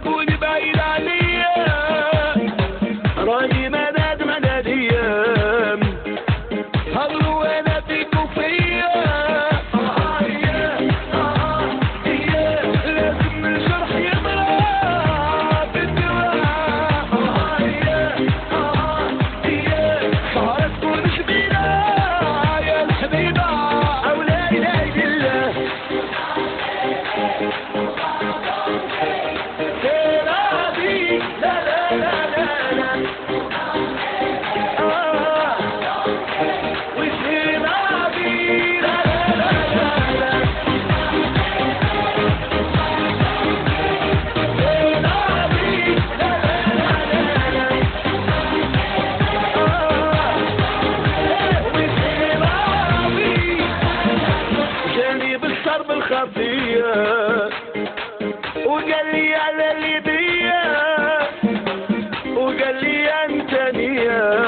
school, you buy وقال لي على ليبيا وقال لي أنت نيه